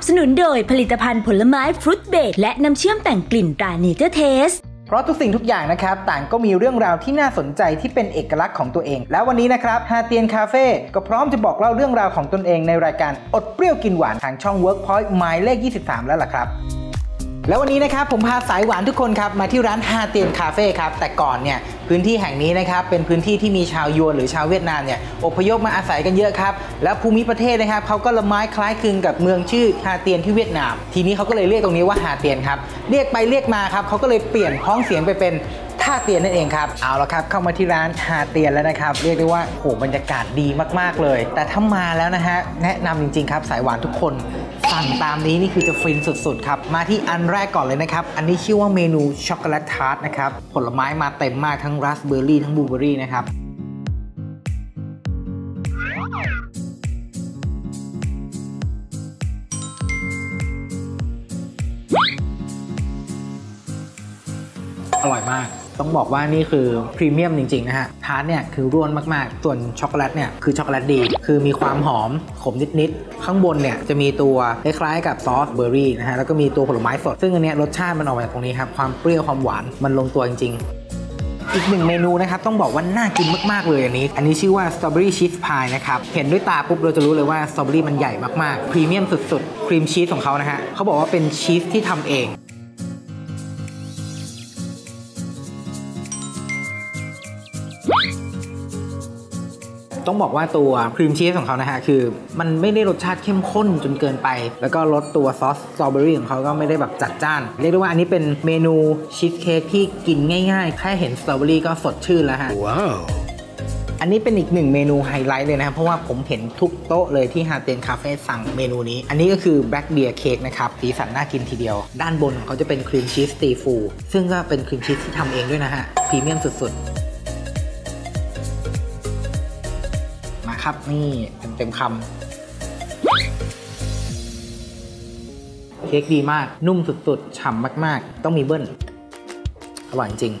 สนับสนุนโดยผลิตภัณฑ์ผลไม้ fruit spread และน้ำเชื่อมแต่งกลิ่นตราเนเจอร์เทเพราะทุกสิ่งทุกอย่างนะครับ ต่างก็มีเรื่องราวที่น่าสนใจที่เป็นเอกลักษณ์ของตัวเอง แล้ววันนี้นะครับฮาเตียนคาเฟ่ก็พร้อมจะบอกเล่าเรื่องราวของตนเองในรายการอดเปรี้ยวกินหวานทางช่อง Workpoint หมายเลข 23 แล้วล่ะครับ แล้ววันนี้นะครับผมพาสายหวานทุกคนครับมาที่ร้านฮาเตียนคาเฟ่ครับแต่ก่อนเนี่ยพื้นที่แห่งนี้นะครับเป็นพื้นที่ที่มีชาวยวนหรือชาวเวียดนามเนี่ยอพยพมาอาศัยกันเยอะครับแล้วภูมิประเทศนะครับเขาก็ละม้ายคล้ายคลึงกับเมืองชื่อฮาเตียนที่เวียดนาม ทีนี้เขาก็เลยเรียกตรงนี้ว่าฮาเตียนครับเรียกไปเรียกมาครับเขาก็เลยเปลี่ยนพ้องเสียงไปเป็นท่าเตียนนั่นเองครับเอาละครับเข้ามาที่ร้านฮาเตียนแล้วนะครับเรียกได้ว่าโหบรรยากาศดีมากๆเลย แต่ถ้ามาแล้วนะฮะแนะนำจริงๆครับสายหวานทุกคน สั่งตามนี้นี่คือจะฟินสุดๆครับ มาที่อันแรกก่อนเลยนะครับ อันนี้ชื่อว่าเมนูช็อกโกแลตทาร์ตนะครับ ผลไม้มาเต็มมากทั้งราสเบอร์รี่ทั้งบลูเบอร์รี่นะครับอร่อยมาก ต้องบอกว่านี่คือพรีเมียมจริงๆนะฮะทาร์ตเนี่ยคือร่วนมากๆ ส่วนช็อกโกแลตเนี่ยคือช็อกโกแลตดี คือมีความหอมขมนิดๆ ข้างบนเนี่ยจะมีตัวคล้ายๆกับซอสเบอร์รี่นะฮะแล้วก็มีตัวผลไม้สด ซึ่งอันเนี้ยรสชาติมันออกมาจากตรงนี้ครับความเปรี้ยวความหวานมันลงตัวจริงๆอีกหนึ่งเมนูนะครับ ต้องบอกว่าน่ากินมาก ๆ เลยอันนี้ อันนี้ชื่อว่าสตรอเบอรี่ชีสพายนะครับ เห็นด้วยตาปุ๊บเราจะรู้เลยว่าสตรอเบอรี่มันใหญ่มาก ๆ พรีเมียมสุด ๆ ครีมชีสของเขานะฮะเขาบอกว่าเป็นชีสที่ทำเอง ต้องบอกว่าตัวครีมชีสของเขานะฮะคือมันไม่ได้รสชาติเข้มข้นจนเกินไป แล้วก็รสตัวซอสสตรอเบอรี่ของเขาก็ไม่ได้แบบจัดจ้าน เรียกได้ว่าอันนี้เป็นเมนูชีสเค้กที่กินง่ายๆ แค่เห็นสตรอเบอรี่ก็สดชื่นแล้วฮะ ว้าวอันนี้เป็นอีกหนึ่งเมนูไฮไลท์เลยนะครับเพราะว่าผมเห็นทุกโต๊ะเลยที่ฮาเตียนคาเฟ่สั่งเมนูนี้ อันนี้ก็คือ Black Beer Cake นะครับสีสันน่ากินทีเดียว ด้านบนของเขาจะเป็นครีมชีสตีฟูซึ่งก็เป็นครีมชีสที่ทำเองด้วยนะฮะพรีเมียมสุดๆ ครับ นี่เต็มคำเค้กดีมากนุ่มสุดๆฉ่ำมากๆ ต้องมีเบิ้ลอร่อยจริง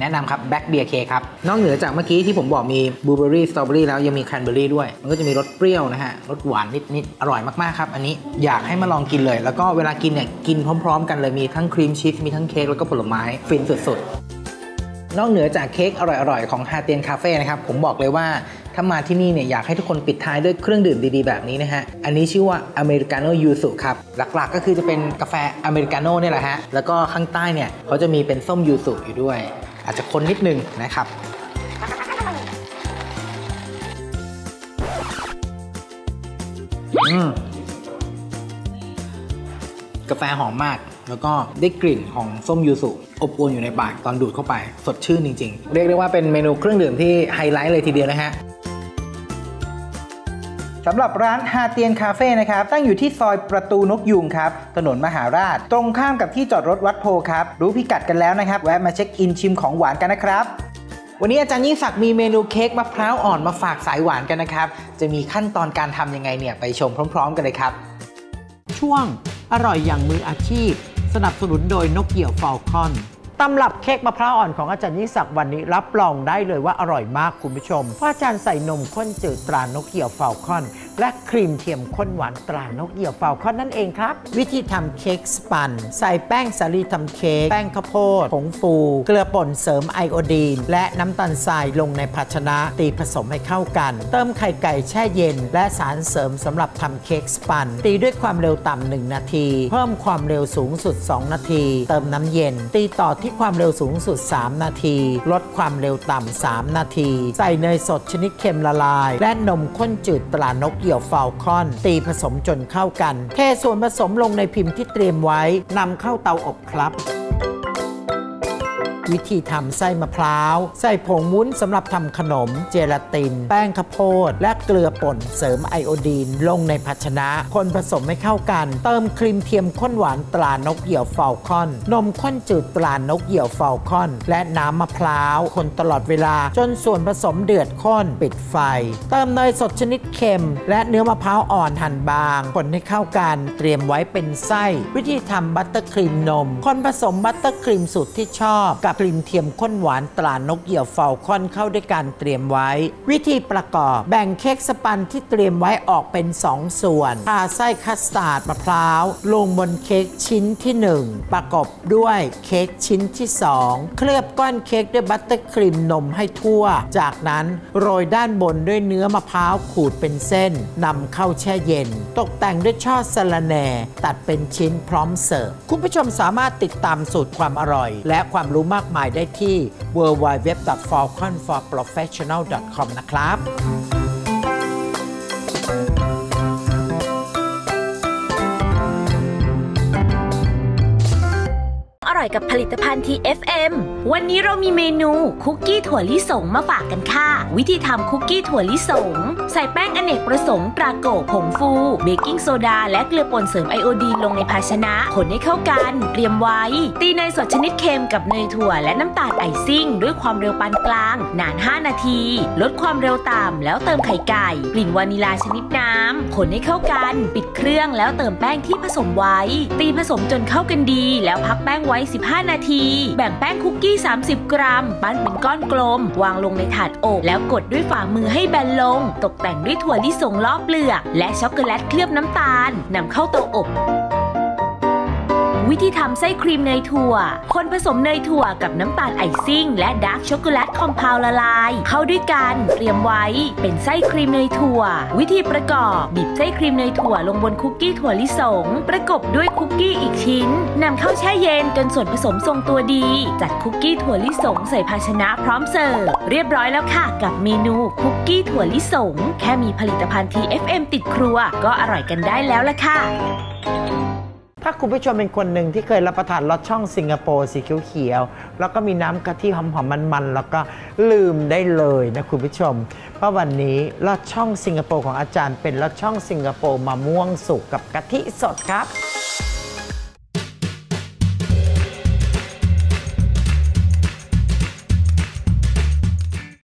แนะนำครับ Black Beer Cake ครับ นอกเหนือจากเมื่อกี้ที่ผมบอกมีบลูเบอรี่สตรอเบอรี่แล้วยังมีแครนเบอรี่ด้วย มันก็จะมีรสเปรี้ยวนะฮะ รสหวานนิด ๆ อร่อยมาก ๆ ครับ อันนี้อยากให้มาลองกินเลย แล้วก็เวลากินเนี่ย กินพร้อม ๆ กันเลยมีทั้งครีมชีสมีทั้งเค้กแล้วก็ผลไม้ฟินสุด ๆ นอกเหนือจากเค้กอร่อยๆ ของฮาเตียนคาเฟ่นะครับ ผมบอกเลยว่าถ้ามาที่นี่เนี่ยอยากให้ทุกคนปิดท้ายด้วยเครื่องดื่มดีๆ แบบนี้นะฮะ อันนี้ชื่อว่าอเมริกาโน่ยูสุครับ หลักๆก็คือจะเป็นกาแฟอเมริกาโน่เนี่ยแหละฮะ แล้วก็ข้างใต้เนี่ยเขาจะมีเป็นส้มยูสุอยู่ด้วย อาจจะคนนิดนึงนะครับอืมกาแฟหอมมาก แล้วก็ได้กลิ่นของส้มยูสุอบอวลอยู่ในปากตอนดูดเข้าไป สดชื่นจริง ๆ เรียกได้ว่าเป็นเมนูเครื่องดื่มที่ไฮไลท์เลยทีเดียวนะฮะสำหรับร้านฮาเตียนคาเฟ่นะครับ ตั้งอยู่ที่ซอยประตูนกยูงครับ ถนนมหาราช ตรงข้ามกับที่จอดรถวัดโพธิ์ครับ รู้พิกัดกันแล้วนะครับ แวะมาเช็คอินชิมของหวานกันนะครับ วันนี้อาจารย์ยิ่งศักดิ์มีเมนูเค้กมะพร้าวอ่อนมาฝากสายหวานกันนะครับ จะมีขั้นตอนการทำยังไงเนี่ย ไปชมพร้อม ๆ กันเลยครับ ช่วงอร่อยอย่างมืออาชีพ สนับสนุนโดยนกเหยี่ยวฟอลคอนตำรับเค้กมะพร้าวอ่อนของอาจารย์ยิ่งศักดิ์วันนี้รับรองได้เลยว่าอร่อยมากคุณผู้ชม เพราะอาจารย์ใส่นมข้นจืดตรานกเหยี่ยวฟอลคอน และครีมเทียมข้นหวานตรานกเหยี่ยวฟอลคอนนั่นเองครับ วิธีทำเค้กสปันจ์ ใส่แป้งสาลีทำเค้กแป้งข้าวโพดผงฟู เกลือป่นเสริมไอโอดีน และน้ำตาลทรายลงในภาชนะตีผสมให้เข้ากัน เติมไข่ไก่แช่เย็น และสารเสริมสำหรับทำเค้กสปันจ์ ตีด้วยความเร็วต่ำ1นาที เพิ่มความเร็วสูงสุด 2 นาที เติมน้ำเย็น ตีต่อที่ความเร็วสูงสุด 3 นาที ลดความเร็วต่ำ3นาที ใส่เนยสดชนิดเค็มละลาย และนมข้นจืดตรานกเกี่ยวฟาวคอน ตีผสมจนเข้ากัน เทส่วนผสมลงในพิมพ์ที่เตรียมไว้นำเข้าเตาอบครับ วิธีทำไส้มะพร้าวใส่ผงวุ้นสำหรับทำขนม เจลาติน แป้งข้าวโพด และเกลือป่นเสริมไอโอดีน ลงในภาชนะ คนผสมให้เข้ากัน เติมครีมเทียมข้นหวานตรานกเหยี่ยวฟอลคอน นมข้นจืดตรานกเหยี่ยวฟอลคอน และน้ำมะพร้าว คนตลอดเวลา จนส่วนผสมเดือดข้นปิดไฟ เติมเนยสดชนิดเค็ม และเนื้อมะพร้าวอ่อนหั่นบาง คนให้เข้ากันเตรียมไว้เป็นไส้ วิธีทำบัตเตอร์ครีมนม คนผสมบัตเตอร์ครีมสูตรที่ชอบกับครีมเทียมข้นหวานตรานกเหยี่ยวฟอลคอนเข้าด้วยกันเตรียมไว้ วิธีประกอบแบ่งเค้กสปันจ์ที่เตรียมไว้ออกเป็น 2 ส่วนทาไส้คัสตาร์ดมะพร้าว ลงบนเค้กชิ้นที่ 1 ประกอบด้วยเค้กชิ้นที่ 2 เคลือบก้อนเค้กด้วยบัตเตอร์ครีมนมให้ทั่ว จากนั้นโรยด้านบนด้วยเนื้อมะพร้าวขูดเป็นเส้นนำเข้าแช่เย็น ตกแต่งด้วยช่อสะระแหน่ตัดเป็นชิ้นพร้อมเสิร์ฟคุณผู้ชมสามารถติดตามสูตรความอร่อย และความรู้มากมายได้ที่ www.falconforprofessional.com นะครับ ร่อยกับผลิตภัณฑ์ TFM วันนี้เรามีเมนูคุกกี้ถั่วลิสงมาฝากกันค่ะ วิธีทำคุกกี้ถั่วลิสง ใส่แป้งอเนกประสงค์ตราโกผงฟู เบกกิ้งโซดา และเกลือป่นเสริมไอโอดีนลงในภาชนะ คนให้เข้ากัน เตรียมไว้ ตีเนยสดชนิดเค็มกับเนยถั่วและน้ำตาลไอซิ่ง ด้วยความเร็วปานกลาง นาน 5 นาที ลดความเร็วต่ำแล้วเติมไข่ไก่ กลิ่นวานิลาชนิดน้ำคนให้เข้ากัน ปิดเครื่องแล้วเติมแป้งที่ผสมไว้ ตีผสมจนเข้ากันดี แล้วพักแป้งไว้15 นาที แบ่งแป้งคุกกี้ 30 กรัม ปั้นเป็นก้อนกลม วางลงในถาดอบแล้วกดด้วยฝ่ามือให้แบนลง ตกแต่งด้วยถั่วลิสงล้อเปลือก และช็อกโกแลตเคลือบน้ำตาลนำเข้าเตาอบ วิธีทำไส้ครีมเนยถั่ว คนผสมเนยถั่วกับน้ำตาลไอซิ่ง และดาร์กช็อกโกแลต compound ละลาย เข้าด้วยกันเตรียมไว้เป็นไส้ครีมเนยถั่ว วิธีประกอบบีบไส้ครีมเนยถั่วลงบนคุกกี้ถั่วลิสง ประกบด้วยคุกกี้อีกชิ้นนำเข้าแช่เย็นจนส่วนผสมทรงตัวดี จัดคุกกี้ถั่วลิสงใส่ภาชนะพร้อมเสิร์ฟเรียบร้อยแล้วค่ะ กับเมนูคุกกี้ถั่วลิสง แค่มีผลิตภัณฑ์ TFM ติดครัว ก็อร่อยกันได้แล้วละค่ะ ถ้าคุณผู้ชมเป็นคนหนึ่งที่เคยรับประทานรสช่องสิงคโปร์สีเขียวๆแล้วก็มีน้ำกะทิหอมๆมันๆ แล้วก็ลืมได้เลยนะคุณผู้ชม เพราะวันนี้รสช่องสิงคโปร์ของอาจารย์เป็นรสช่องสิงคโปร์มะม่วงสุกกับกะทิสดครับ